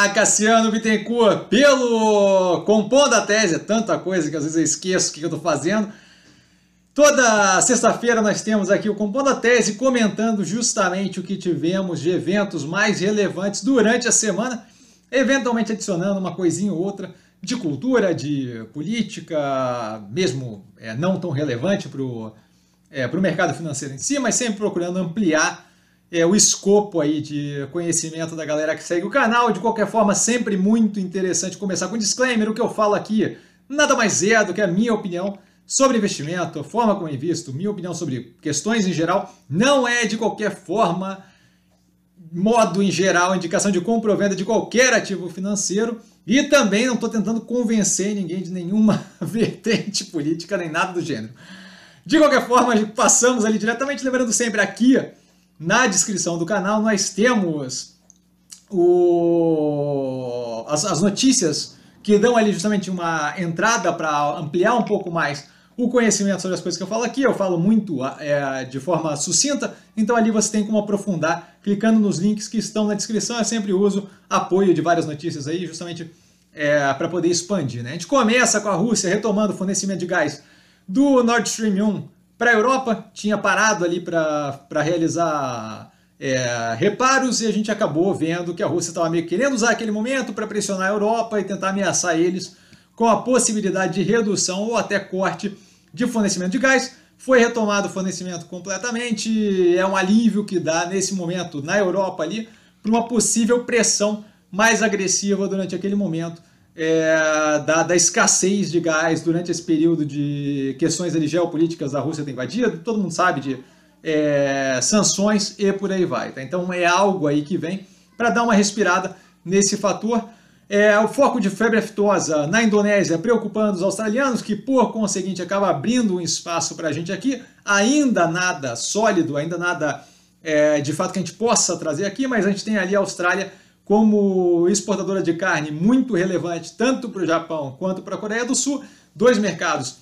Olá, Cassiano Bittencourt, pelo Compondo a Tese, é tanta coisa que às vezes eu esqueço o que eu estou fazendo. Toda sexta-feira nós temos aqui o Compondo a Tese comentando justamente o que tivemos de eventos mais relevantes durante a semana, eventualmente adicionando uma coisinha ou outra de cultura, de política, mesmo é, não tão relevante para o é, mercado financeiro em si, mas sempre procurando ampliar é, o escopo aí de conhecimento da galera que segue o canal. De qualquer forma, sempre muito interessante começar com um disclaimer. O que eu falo aqui nada mais é do que a minha opinião sobre investimento, a forma como eu invisto, minha opinião sobre questões em geral. Não é de qualquer forma, modo em geral, indicação de compra ou venda de qualquer ativo financeiro. E também não estou tentando convencer ninguém de nenhuma vertente política nem nada do gênero. De qualquer forma, passamos ali diretamente, lembrando sempre aqui na descrição do canal nós temos o, as, as notícias que dão ali justamente uma entrada para ampliar um pouco mais o conhecimento sobre as coisas que eu falo aqui. Eu falo muito é, de forma sucinta, então ali você tem como aprofundar clicando nos links que estão na descrição. Eu sempre uso apoio de várias notícias aí, justamente é, para poder expandir. Né? A gente começa com a Rússia retomando o fornecimento de gás do Nord Stream 1 para a Europa, tinha parado ali para realizar é, reparos e a gente acabou vendo que a Rússia estava meio querendo usar aquele momento para pressionar a Europa e tentar ameaçar eles com a possibilidade de redução ou até corte de fornecimento de gás. Foi retomado o fornecimento completamente, é um alívio que dá nesse momento na Europa ali para uma possível pressão mais agressiva durante aquele momento é, da, da, escassez de gás durante esse período de questões ali, geopolíticas da Rússia ter invadido, todo mundo sabe de é, sanções e por aí vai. Tá? Então é algo aí que vem para dar uma respirada nesse fator. É, o foco de febre aftosa na Indonésia preocupando os australianos, que por conseguinte acaba abrindo um espaço para a gente aqui. Ainda nada sólido, ainda nada é, de fato que a gente possa trazer aqui, mas a gente tem ali a Austrália como exportadora de carne muito relevante tanto para o Japão quanto para a Coreia do Sul, dois mercados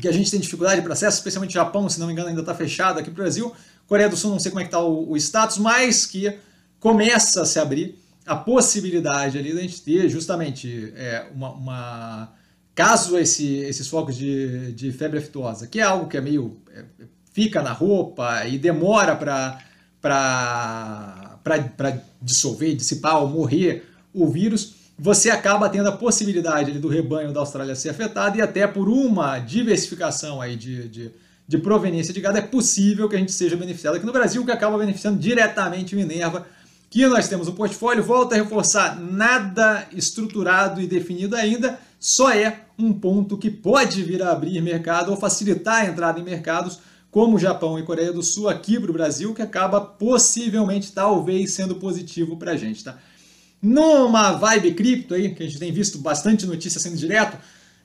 que a gente tem dificuldade de acesso, especialmente o Japão, se não me engano, ainda está fechado aqui para o Brasil. Coreia do Sul, não sei como é que está o, o, status, mas que começa a se abrir a possibilidade ali da gente ter justamente é, uma, uma, Caso esse, esses focos de, de febre aftosa, que é algo que é meio... É, fica na roupa e demora para para dissolver, dissipar ou morrer o vírus, você acaba tendo a possibilidade do rebanho da Austrália ser afetado e até por uma diversificação aí de, de, de, proveniência de gado é possível que a gente seja beneficiado aqui no Brasil, que acaba beneficiando diretamente Minerva, que nós temos o portfólio, volta a reforçar, nada estruturado e definido ainda, só é um ponto que pode vir a abrir mercado ou facilitar a entrada em mercados como Japão e Coreia do Sul aqui para o Brasil, que acaba possivelmente, talvez, sendo positivo para a gente. Tá? Numa vibe cripto aí, que a gente tem visto bastante notícia sendo direto,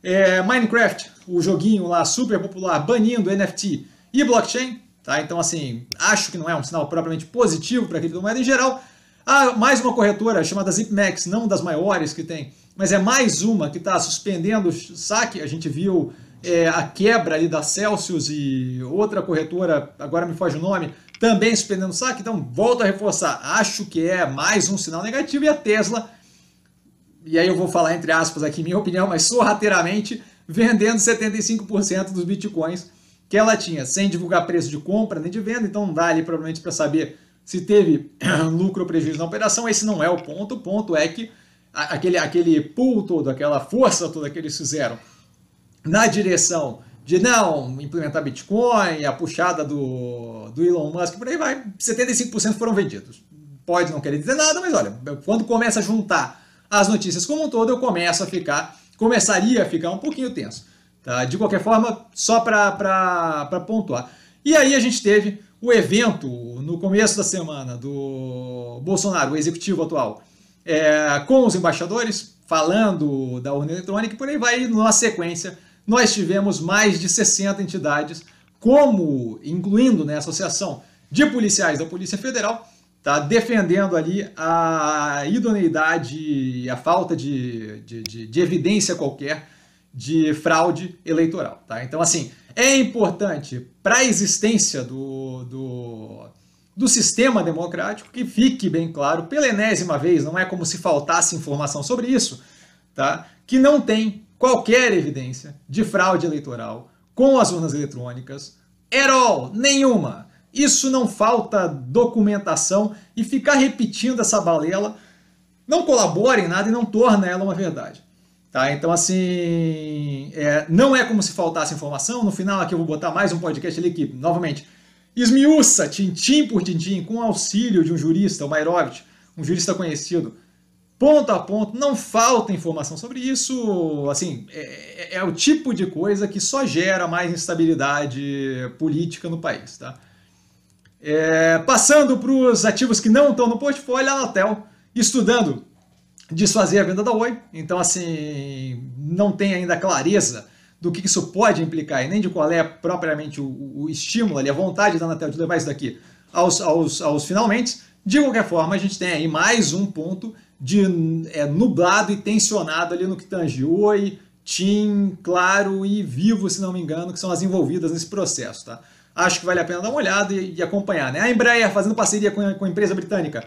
é Minecraft, o joguinho lá super popular, banindo NFT e blockchain. Tá? Então, assim, acho que não é um sinal propriamente positivo para a criptomoeda em geral. Ah, mais uma corretora chamada ZipMax, não das maiores que tem, mas é mais uma que está suspendendo o saque. A gente viu é, a quebra ali da Celsius e outra corretora, agora me foge o nome, também suspendendo saque. Então, volto a reforçar, acho que é mais um sinal negativo. E a Tesla, e aí eu vou falar entre aspas aqui minha opinião, mas sorrateiramente, vendendo 75% dos bitcoins que ela tinha, sem divulgar preço de compra nem de venda. Então, não dá ali provavelmente para saber se teve lucro ou prejuízo na operação. Esse não é o ponto. O ponto é que aquele, aquele pool todo, aquela força toda que eles fizeram na direção de não implementar Bitcoin, a puxada do, do Elon Musk, por aí vai, 75% foram vendidos. Pode não querer dizer nada, mas olha, quando começa a juntar as notícias como um todo, eu começo a ficar, começaria a ficar um pouquinho tenso. Tá? De qualquer forma, só para pontuar. E aí a gente teve o evento no começo da semana do Bolsonaro, o executivo atual, é, com os embaixadores, falando da urna eletrônica, por aí vai, numa sequência nós tivemos mais de 60 entidades, como incluindo né, a Associação de Policiais da Polícia Federal, tá, defendendo ali a idoneidade e a falta de, de, de, de, evidência qualquer de fraude eleitoral. Tá? Então, assim, é importante para a existência do, do, do sistema democrático, que fique bem claro, pela enésima vez, não é como se faltasse informação sobre isso, tá? que não tem qualquer evidência de fraude eleitoral com as urnas eletrônicas, at nenhuma. Isso não falta documentação e ficar repetindo essa balela não colabora em nada e não torna ela uma verdade. Tá? Então, assim, é, não é como se faltasse informação. No final aqui eu vou botar mais um podcast ali que, novamente, esmiuça, tintim por tintim, com auxílio de um jurista, o Mairovich, um jurista conhecido, ponto a ponto, não falta informação sobre isso. Assim, é, é, é o tipo de coisa que só gera mais instabilidade política no país. Tá? É, passando para os ativos que não estão no portfólio, a Anatel estudando desfazer a venda da Oi. Então, assim, não tem ainda clareza do que isso pode implicar e nem de qual é propriamente o, o estímulo ali, a vontade da Anatel de levar isso daqui aos, aos, aos finalmente. De qualquer forma, a gente tem aí mais um ponto de é, nublado e tensionado ali no que tange Oi, TIM, Claro e Vivo, se não me engano, que são as envolvidas nesse processo. Tá? Acho que vale a pena dar uma olhada e, e acompanhar. Né? A Embraer fazendo parceria com a, com a empresa britânica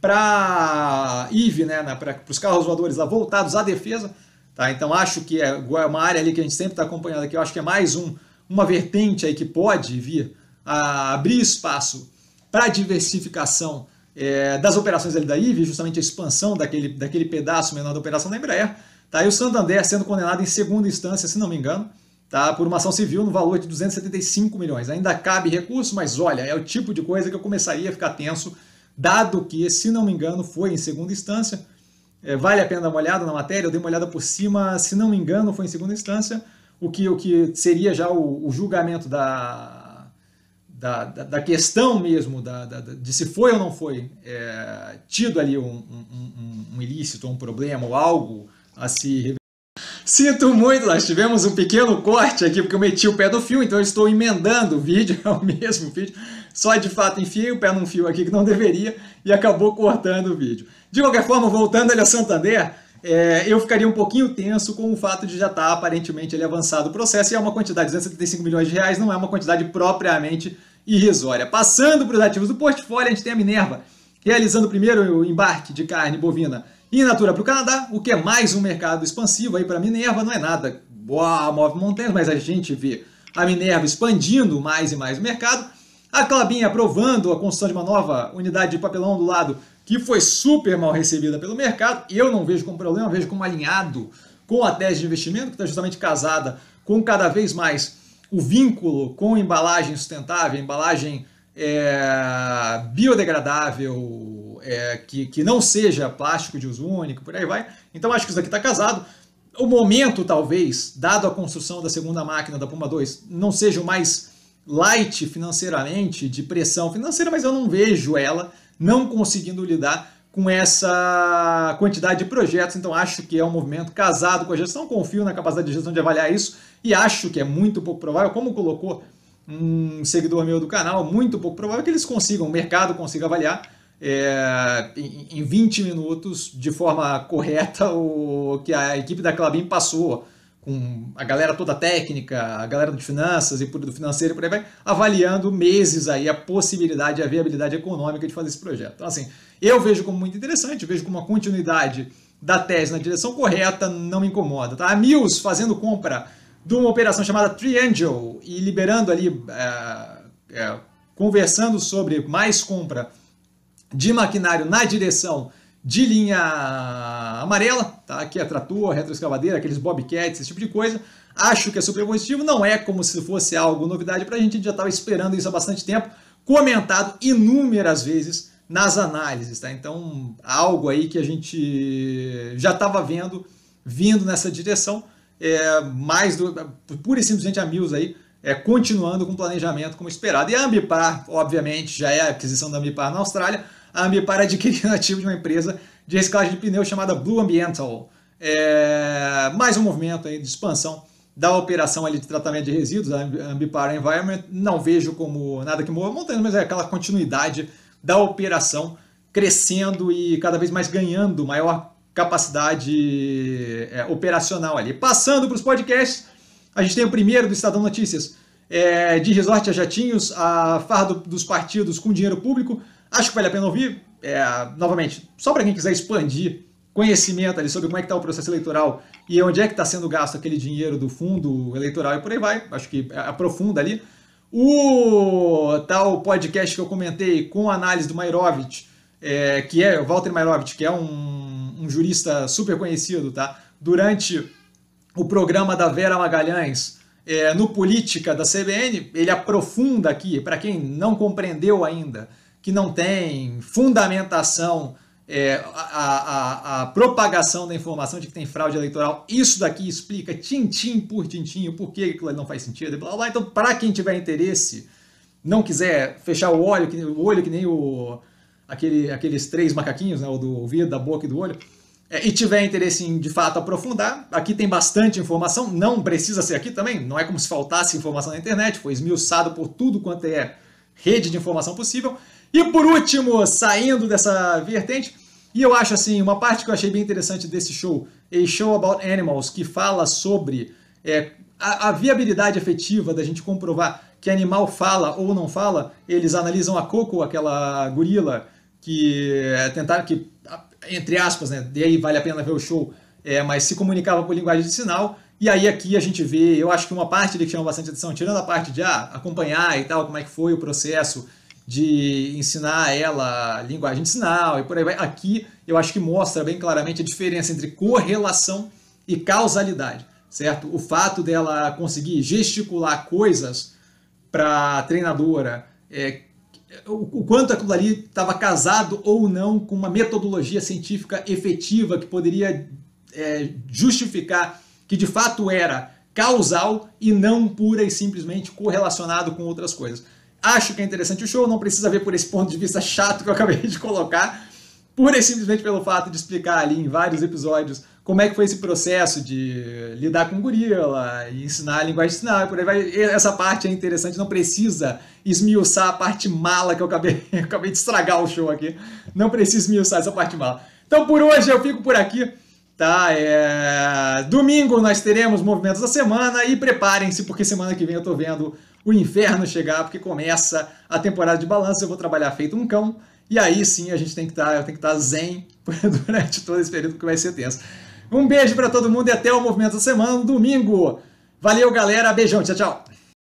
para IVE, né, para os carros voadores lá voltados à defesa. Tá? Então acho que é uma área ali que a gente sempre está acompanhando aqui, eu acho que é mais um, uma vertente aí que pode vir a abrir espaço para diversificação é, das operações da IVE, justamente a expansão daquele, daquele pedaço menor da operação da Embraer. Tá? E o Santander sendo condenado em segunda instância, se não me engano, tá? por uma ação civil no valor de 275 milhões. Ainda cabe recurso, mas olha, é o tipo de coisa que eu começaria a ficar tenso, dado que, se não me engano, foi em segunda instância. É, vale a pena dar uma olhada na matéria, eu dei uma olhada por cima, se não me engano, foi em segunda instância, o que, o que seria já o, o julgamento da, da, da, da, questão mesmo, da, da, de se foi ou não foi é, tido ali um, um, um, um ilícito, um problema ou algo a se Sinto muito, nós tivemos um pequeno corte aqui porque eu meti o pé do fio, então eu estou emendando o vídeo, é o mesmo vídeo, só de fato enfiei o pé num fio aqui que não deveria e acabou cortando o vídeo. De qualquer forma, voltando ali a Santander, é, eu ficaria um pouquinho tenso com o fato de já estar tá, aparentemente ele avançado o processo e é uma quantidade de 275 milhões de reais, não é uma quantidade propriamente irrisória. Passando para os ativos do portfólio, a gente tem a Minerva realizando o primeiro embarque de carne bovina in natura para o Canadá, o que é mais um mercado expansivo aí para a Minerva, não é nada boa, move montanhas, mas a gente vê a Minerva expandindo mais e mais o mercado. A Clabin aprovando a construção de uma nova unidade de papelão do lado que foi super mal recebida pelo mercado. Eu não vejo como problema, vejo como alinhado com a tese de investimento, que está justamente casada com cada vez mais o vínculo com embalagem sustentável, embalagem é, biodegradável, é, que, que não seja plástico de uso único, por aí vai. Então acho que isso aqui está casado. O momento, talvez, dado a construção da segunda máquina da Puma 2, não seja o mais light financeiramente, de pressão financeira, mas eu não vejo ela não conseguindo lidar com essa quantidade de projetos. Então, acho que é um movimento casado com a gestão. Confio na capacidade de gestão de avaliar isso e acho que é muito pouco provável, como colocou um seguidor meu do canal, muito pouco provável que eles consigam, o mercado consiga avaliar é, em, em 20 minutos de forma correta o que a equipe da Clabin passou com a galera toda técnica, a galera de finanças e do financeiro por aí vai, avaliando meses aí a possibilidade, a viabilidade econômica de fazer esse projeto. Então, assim, eu vejo como muito interessante, vejo como uma continuidade da tese na direção correta, não me incomoda. Tá? A Mills fazendo compra de uma operação chamada Triangle e liberando ali, é, é, conversando sobre mais compra de maquinário na direção de linha amarela, tá? que é trator, retroescavadeira, aqueles bobcats, esse tipo de coisa. Acho que é super positivo, não é como se fosse algo novidade para a gente, a gente já estava esperando isso há bastante tempo, comentado inúmeras vezes nas análises, tá? Então, algo aí que a gente já estava vendo vindo nessa direção, é, mais do, pura e simplesmente a Mills aí, é, continuando com o planejamento como esperado. E a Ambipar, obviamente, já é a aquisição da Ambipar na Austrália, a Ambipar adquirindo ativo de uma empresa de reciclagem de pneus chamada Blue Ambiental. É, mais um movimento aí de expansão da operação ali de tratamento de resíduos, a Ambipar Environment, não vejo como nada que mova montanhas, mas é aquela continuidade da operação crescendo e cada vez mais ganhando maior capacidade é, operacional ali. Passando para os podcasts, a gente tem o primeiro do Estadão Notícias, é, de resort a jatinhos, a farra do, dos partidos com dinheiro público. Acho que vale a pena ouvir. É, novamente, só para quem quiser expandir conhecimento ali sobre como é que está o processo eleitoral e onde é que está sendo gasto aquele dinheiro do fundo eleitoral e por aí vai. Acho que aprofunda ali. O tal podcast que eu comentei com a análise do Mairovich, é, que é o Walter Mairovich, que é um, um, jurista super conhecido, tá? Durante o programa da Vera Magalhães é, no Política da CBN, ele aprofunda aqui, para quem não compreendeu ainda, que não tem fundamentação é, a, a, a, propagação da informação de que tem fraude eleitoral, isso daqui explica tintim por tintim por que aquilo não faz sentido. Blá, blá. Então, para quem tiver interesse, não quiser fechar o olho, que, o olho que nem o, aquele, aqueles três macaquinhos, né, o do ouvido, da boca e do olho, é, e tiver interesse em de fato aprofundar, aqui tem bastante informação, não precisa ser aqui também, não é como se faltasse informação na internet, foi esmiuçado por tudo quanto é rede de informação possível. E por último, saindo dessa vertente, e eu acho assim, uma parte que eu achei bem interessante desse show, A Show About Animals, que fala sobre é, a, a, viabilidade efetiva da gente comprovar que animal fala ou não fala. Eles analisam a Coco, aquela gorila que é, tentaram que, entre aspas, né, e aí vale a pena ver o show, é, mas se comunicava por linguagem de sinal. E aí aqui a gente vê, eu acho que uma parte ali que chama bastante atenção, tirando a parte de ah, acompanhar e tal, como é que foi o processo de ensinar ela linguagem de sinal e por aí vai. Aqui eu acho que mostra bem claramente a diferença entre correlação e causalidade, certo? O fato dela conseguir gesticular coisas para a treinadora, é, o quanto aquilo ali estava casado ou não com uma metodologia científica efetiva que poderia é, justificar que de fato era causal e não pura e simplesmente correlacionado com outras coisas. Acho que é interessante o show, não precisa ver por esse ponto de vista chato que eu acabei de colocar, pura e simplesmente pelo fato de explicar ali em vários episódios como é que foi esse processo de lidar com gorila e ensinar a linguagem de sinal por aí vai. Essa parte é interessante, não precisa esmiuçar a parte mala que eu acabei, eu acabei de estragar o show aqui. Não precisa esmiuçar essa parte mala. Então por hoje eu fico por aqui. Tá, é... Domingo nós teremos movimentos da semana e preparem-se porque semana que vem eu tô vendo o inferno chegar, porque começa a temporada de balanço, eu vou trabalhar feito um cão, e aí sim a gente tem que estar, tá, estar tá zen durante todo esse período que vai ser tenso. Um beijo para todo mundo e até o movimento da semana, domingo. Valeu, galera. Beijão. Tchau, tchau.